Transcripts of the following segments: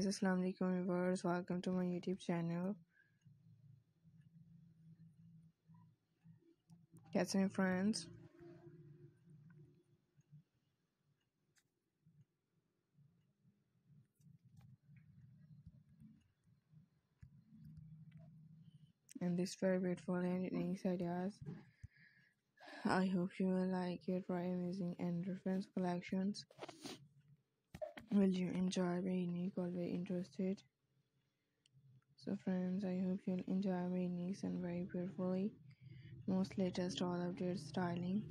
guys, Assalamualaikum viewers, welcome to my YouTube channel. Cats and friends. And this very beautiful and unique ideas. I hope you will like it, very amazing and reference collections will you enjoy very unique very interested? So friends i hope you'll enjoy very nice and very beautifully. Most latest all updates styling.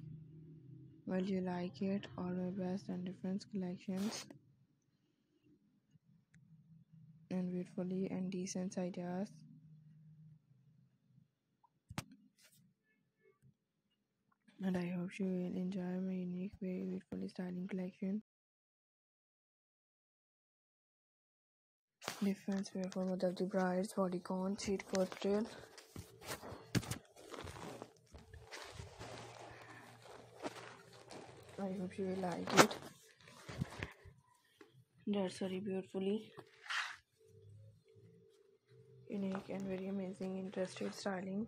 Will you like it? All my best and different collections. And beautifully and decent ideas. And i hope you will enjoy my unique very beautifully styling collection Difference performance of the bride's bodycon cheat code trail. I hope you will like it. That's very beautifully unique and very amazing interested styling.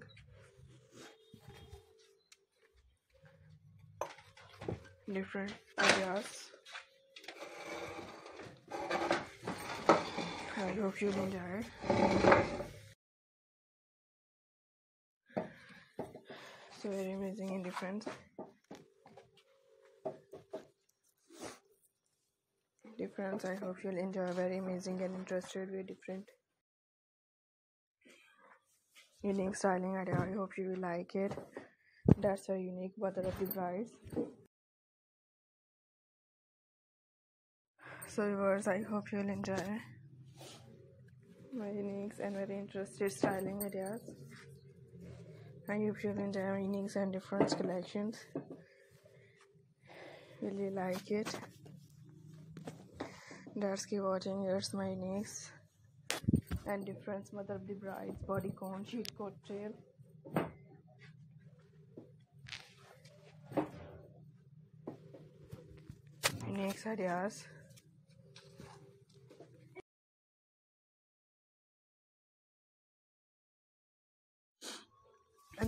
Different ideas. I hope you will enjoy. So very amazing and different. Difference. I hope you'll enjoy. Very amazing and interested. Very different. Unique styling idea. I hope you will like it. That's a unique mother of the brides. So viewers, I hope you'll enjoy my unique and very interested styling ideas. I you'll enjoy unique and different collections. You like it? That's keep watching. Here's my unique and different mother of the brides bodycon sheet coat trail. Unique ideas.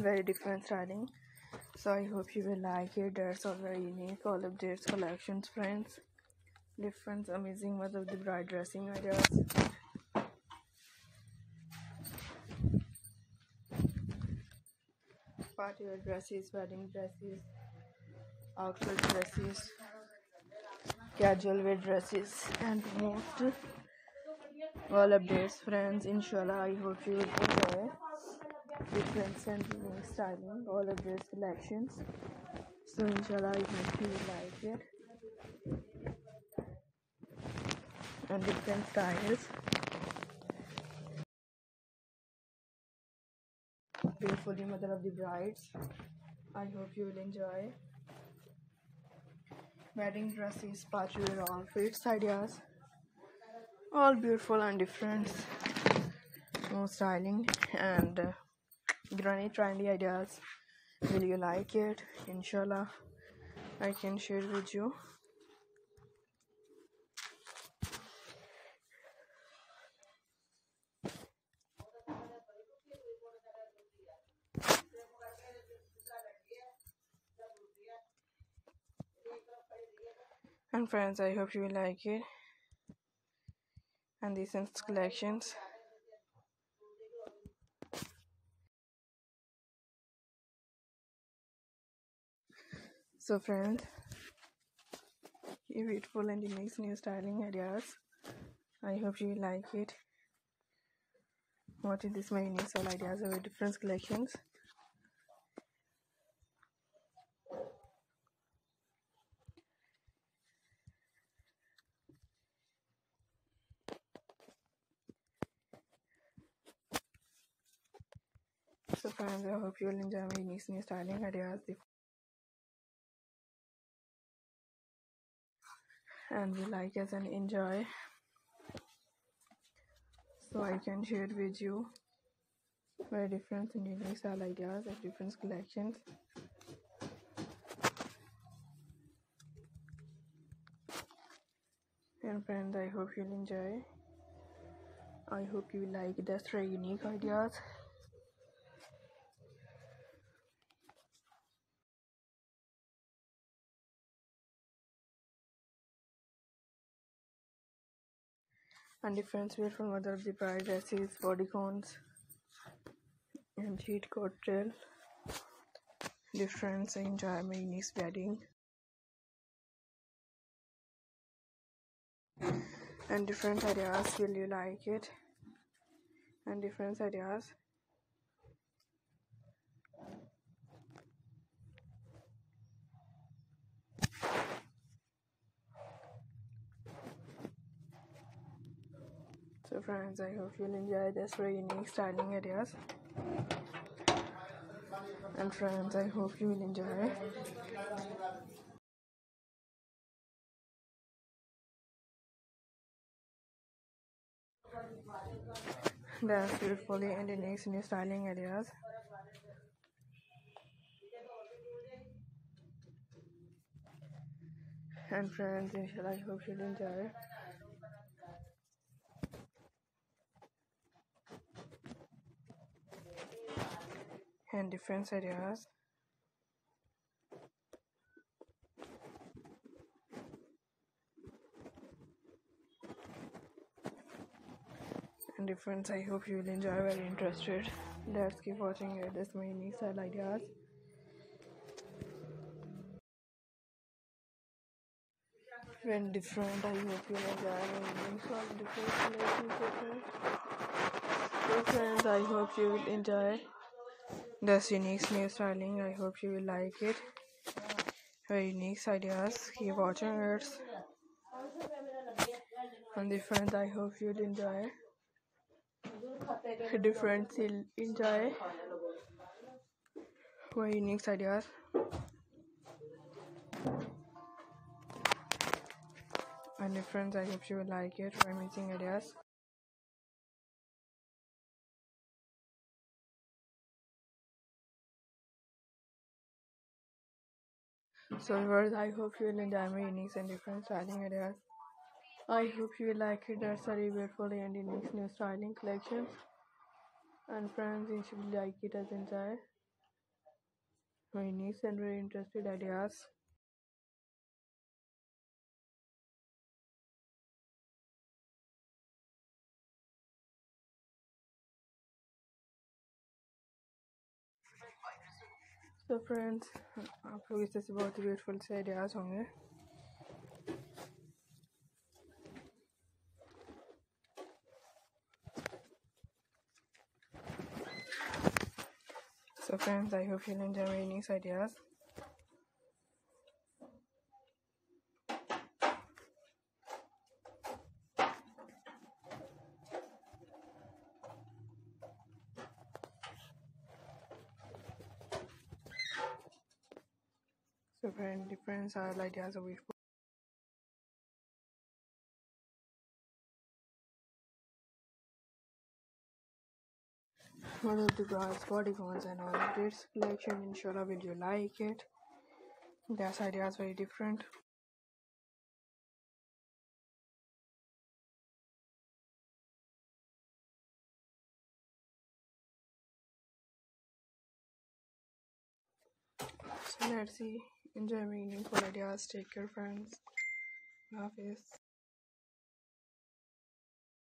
Very different styling so i hope you will like it. There's all very unique. All of these collections friends. Different amazing what of the bride dressing ideas. Party wear dresses wedding dresses outfit dresses casual wear dresses and most all updates friends inshallah i hope you will enjoy different and styling all of these collections so inshallah you hope you like it. And different styles. Beautifully mother of the brides. I hope you will enjoy. Wedding dresses wear outfits ideas. All beautiful and different. No styling and uh, granny trendy ideas. Will you like it? Inshallah i can share with you. And friends i hope you will like it. And these collections so friends beautiful and unique new styling ideas. I hope you like it. What is this my all ideas of different collections? So friends i hope you will enjoy my unique new styling ideas and we like as and enjoy so i can share with you very different and unique style ideas and different collections and friends i hope you'll enjoy I hope you like it. That's very unique ideas. And difference from other of the price dresses, bodycons and cheat cocktail. Difference enjoy my niece wedding and different ideas will you like it? And different ideas so friends i hope you'll enjoy this very unique styling ideas and friends i hope you will enjoy that's beautifully and unique new styling ideas and friends i hope you'll enjoy and different areas. And different i hope you will enjoy very interested. Let's keep watching it. This many style ideas. When different i hope you enjoy. Different so friends i hope you will enjoy this unique new styling. I hope you will like it. Very unique ideas. Keep watching it. And different i hope you'll enjoy. Different you'll enjoy. Very unique ideas. And different i hope you will like it. For amazing ideas So viewers, I hope you will enjoy my unique and different styling ideas. I hope you will like it. That's very beautiful and unique new styling collection. And friends, you should like it as enjoy my unique and very interested ideas. तो friends आप लोग इस तरह से बहुत ही beautiful से ideas होंगे So friends, I hope you'll enjoy my nice ideas. Friend, different are ideas of What are the guys, bodycons and all this collection inshallah will you like it? This idea is very different. So let's see enjoy meaningful ideas. Take care, friends. Love